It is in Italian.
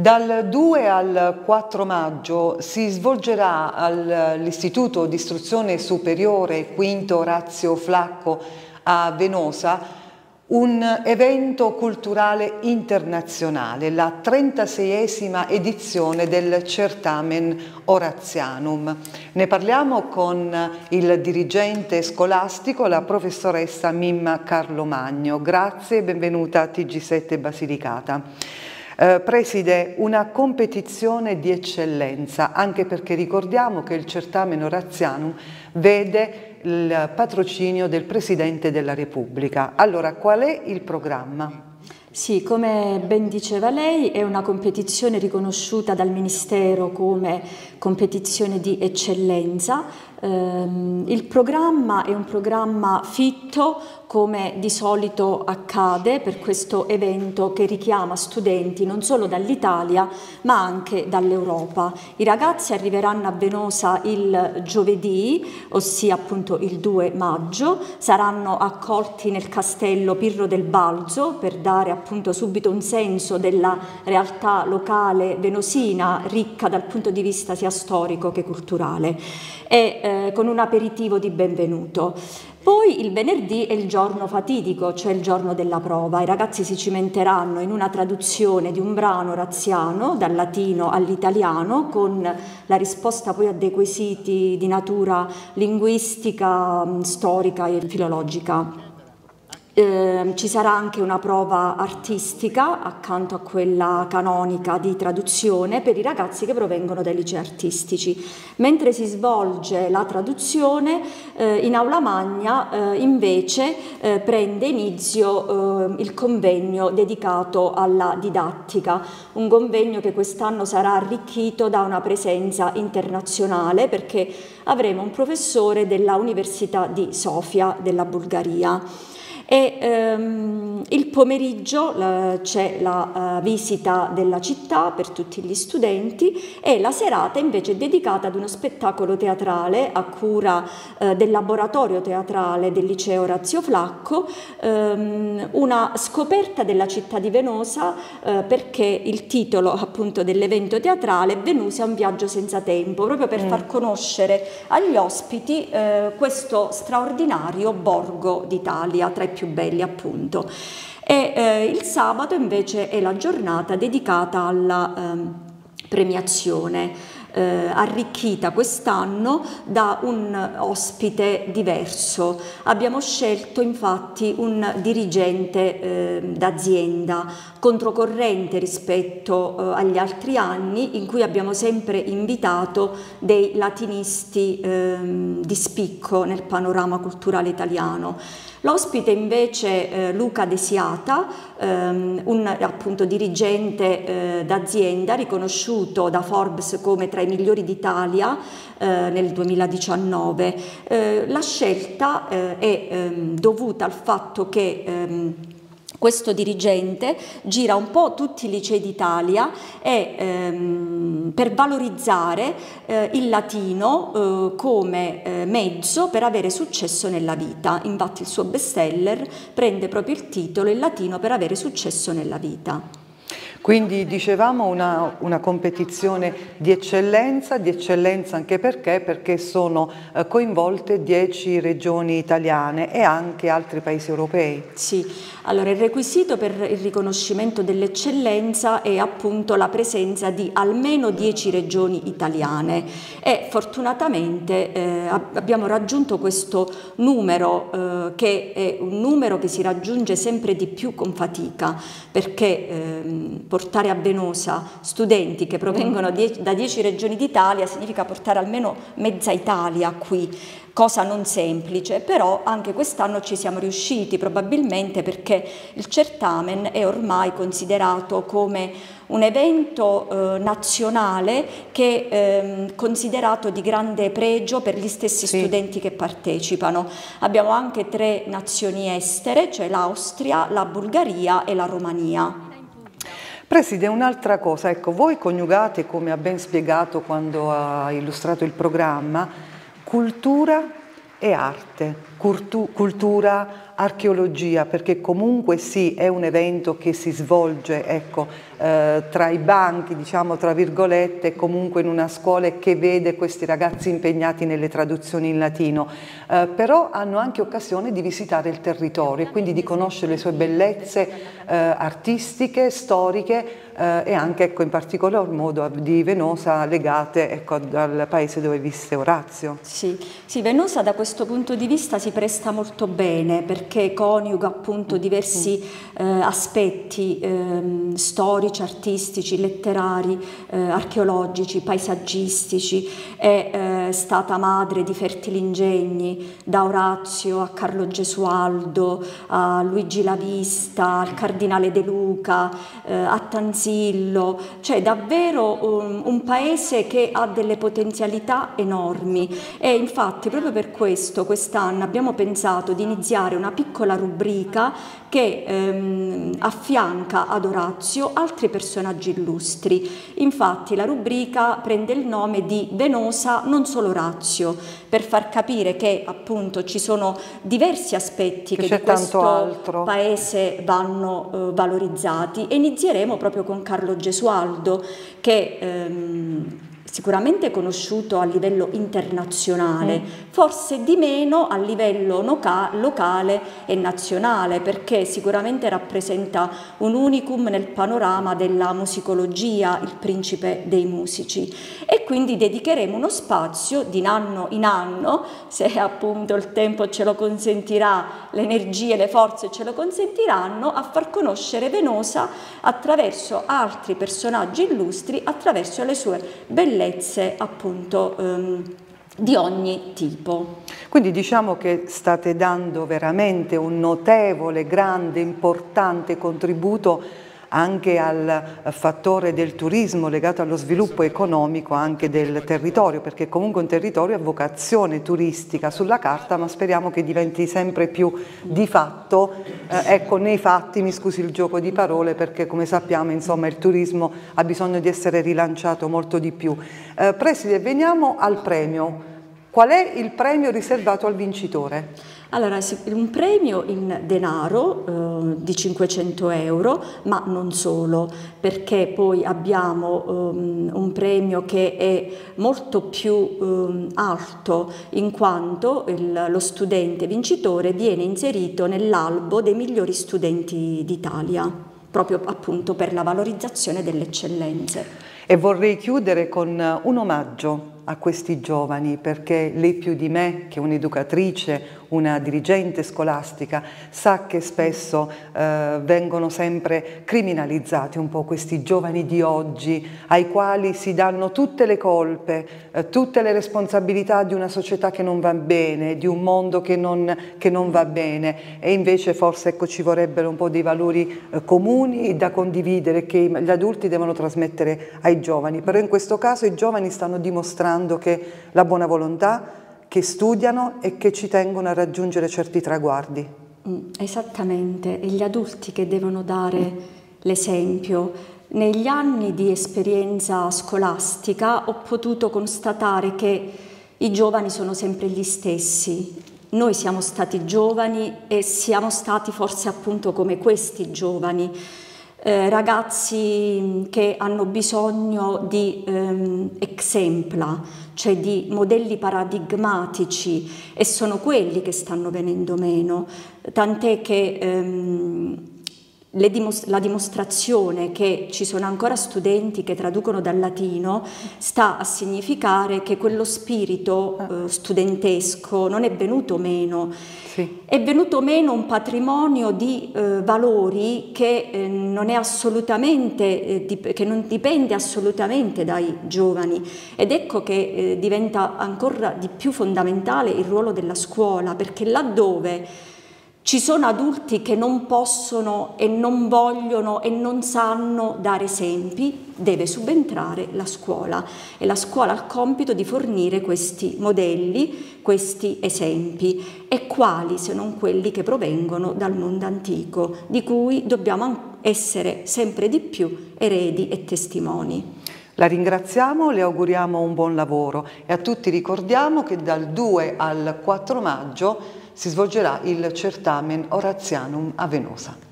Dal 2 al 4 maggio si svolgerà all'Istituto di Istruzione Superiore Quinto Orazio Flacco a Venosa un evento culturale internazionale, la 36esima edizione del Certamen Orazianum. Ne parliamo con il dirigente scolastico, la professoressa Mimma Carlo Magno. Grazie e benvenuta a TG7 Basilicata. Eh, preside una competizione di eccellenza, anche perché ricordiamo che il certamen Orazianum vede il patrocinio del Presidente della Repubblica. Allora, qual è il programma? Sì, come ben diceva lei, è una competizione riconosciuta dal Ministero come competizione di eccellenza. Ehm, il programma è un programma fitto come di solito accade per questo evento che richiama studenti non solo dall'Italia ma anche dall'Europa. I ragazzi arriveranno a Venosa il giovedì, ossia appunto il 2 maggio, saranno accolti nel castello Pirro del Balzo per dare appunto subito un senso della realtà locale venosina ricca dal punto di vista sia storico che culturale e eh, con un aperitivo di benvenuto. Poi il venerdì è il giorno fatidico, cioè il giorno della prova. I ragazzi si cimenteranno in una traduzione di un brano razziano dal latino all'italiano con la risposta poi a dei quesiti di natura linguistica, storica e filologica. Eh, ci sarà anche una prova artistica accanto a quella canonica di traduzione per i ragazzi che provengono dai licei artistici. Mentre si svolge la traduzione, eh, in aula magna eh, invece eh, prende inizio eh, il convegno dedicato alla didattica, un convegno che quest'anno sarà arricchito da una presenza internazionale perché avremo un professore della Università di Sofia della Bulgaria e ehm, il pomeriggio c'è la uh, visita della città per tutti gli studenti e la serata invece è dedicata ad uno spettacolo teatrale a cura uh, del laboratorio teatrale del liceo Orazio Flacco, um, una scoperta della città di Venosa uh, perché il titolo appunto dell'evento teatrale è Venusia un viaggio senza tempo, proprio per mm. far conoscere agli ospiti questo straordinario borgo d'Italia tra i più belli appunto. E eh, il sabato invece è la giornata dedicata alla eh, premiazione eh, arricchita quest'anno da un ospite diverso. Abbiamo scelto infatti un dirigente eh, d'azienda controcorrente rispetto eh, agli altri anni in cui abbiamo sempre invitato dei latinisti ehm, di spicco nel panorama culturale italiano. L'ospite invece eh, Luca Desiata, ehm, un appunto dirigente eh, d'azienda riconosciuto da Forbes come tra i migliori d'Italia eh, nel 2019. Eh, la scelta eh, è ehm, dovuta al fatto che ehm, questo dirigente gira un po' tutti i licei d'Italia ehm, per valorizzare eh, il latino eh, come eh, mezzo per avere successo nella vita. Infatti il suo bestseller prende proprio il titolo Il latino per avere successo nella vita. Quindi dicevamo una, una, competizione di eccellenza, di eccellenza anche perché, perché sono eh, coinvolte 10 regioni italiane e anche altri paesi europei. Sì, allora il requisito per il riconoscimento dell'eccellenza è appunto la presenza di almeno 10 regioni italiane e fortunatamente eh, abbiamo raggiunto questo numero eh, che è un numero che si raggiunge sempre di più con fatica perché ehm, portare a Venosa studenti che provengono da 10 regioni d'Italia significa portare almeno mezza Italia qui, cosa non semplice, però anche quest'anno ci siamo riusciti probabilmente perché il certamen è ormai considerato come un evento eh, nazionale che è eh, considerato di grande pregio per gli stessi sì. studenti che partecipano. Abbiamo anche tre nazioni estere, cioè l'Austria, la Bulgaria e la Romania. Preside, un'altra cosa, ecco, voi coniugate, come ha ben spiegato quando ha illustrato il programma, cultura e arte. Cultura, archeologia, perché comunque sì, è un evento che si svolge ecco, eh, tra i banchi, diciamo tra virgolette, comunque in una scuola che vede questi ragazzi impegnati nelle traduzioni in latino, eh, però hanno anche occasione di visitare il territorio e quindi di conoscere le sue bellezze eh, artistiche, storiche eh, e anche ecco, in particolar modo di Venosa legate ecco, al paese dove visse Orazio. Sì. sì, Venosa da questo punto di vista si presta molto bene perché coniuga appunto diversi eh, aspetti eh, storici, artistici, letterari, eh, archeologici, paesaggistici, è eh, stata madre di fertili ingegni da Orazio a Carlo Gesualdo, a Luigi Lavista, al Cardinale De Luca, eh, a Tanzini Casillo, cioè davvero un, un paese che ha delle potenzialità enormi e infatti proprio per questo quest'anno abbiamo pensato di iniziare una piccola rubrica che ehm, affianca ad Orazio altri personaggi illustri. Infatti la rubrica prende il nome di Venosa non solo Orazio, per far capire che appunto ci sono diversi aspetti che, che di questo altro. paese vanno eh, valorizzati e inizieremo proprio con Carlo Gesualdo che ehm, sicuramente conosciuto a livello internazionale, mm. forse di meno a livello locale e nazionale, perché sicuramente rappresenta un unicum nel panorama della musicologia, il principe dei musici. E quindi dedicheremo uno spazio di anno in anno, se appunto il tempo ce lo consentirà, le energie, le forze ce lo consentiranno, a far conoscere Venosa attraverso altri personaggi illustri, attraverso le sue bellezze bellezze appunto ehm, di ogni tipo. Quindi diciamo che state dando veramente un notevole, grande, importante contributo anche al fattore del turismo legato allo sviluppo economico anche del territorio, perché comunque un territorio ha vocazione turistica sulla carta, ma speriamo che diventi sempre più di fatto, eh, ecco nei fatti, mi scusi il gioco di parole, perché come sappiamo insomma il turismo ha bisogno di essere rilanciato molto di più. Eh, Preside, veniamo al premio. Qual è il premio riservato al vincitore? Allora, un premio in denaro eh, di 500 euro, ma non solo, perché poi abbiamo um, un premio che è molto più um, alto in quanto il, lo studente vincitore viene inserito nell'albo dei migliori studenti d'Italia, proprio appunto per la valorizzazione delle eccellenze. E vorrei chiudere con un omaggio a questi giovani perché lei più di me che un'educatrice, una dirigente scolastica sa che spesso eh, vengono sempre criminalizzati un po' questi giovani di oggi ai quali si danno tutte le colpe, eh, tutte le responsabilità di una società che non va bene, di un mondo che non, che non va bene. E invece forse ecco, ci vorrebbero un po' dei valori eh, comuni da condividere che gli adulti devono trasmettere ai giovani, però in questo caso i giovani stanno dimostrando che la buona volontà, che studiano e che ci tengono a raggiungere certi traguardi. Mm, esattamente, e gli adulti che devono dare l'esempio. Negli anni di esperienza scolastica ho potuto constatare che i giovani sono sempre gli stessi. Noi siamo stati giovani e siamo stati forse appunto come questi giovani eh, ragazzi che hanno bisogno di ehm, exempla, cioè di modelli paradigmatici e sono quelli che stanno venendo meno, tant'è che ehm, Dimos la dimostrazione che ci sono ancora studenti che traducono dal latino sta a significare che quello spirito eh, studentesco non è venuto meno, sì. è venuto meno un patrimonio di eh, valori che, eh, non eh, che, non dipende assolutamente dai giovani. Ed ecco che eh, diventa ancora di più fondamentale il ruolo della scuola perché laddove ci sono adulti che non possono e non vogliono e non sanno dare esempi, deve subentrare la scuola. E la scuola ha il compito di fornire questi modelli, questi esempi. E quali se non quelli che provengono dal mondo antico, di cui dobbiamo essere sempre di più eredi e testimoni. La ringraziamo, le auguriamo un buon lavoro. E a tutti ricordiamo che dal 2 al 4 maggio si svolgerà il certamen Orazianum a Venosa.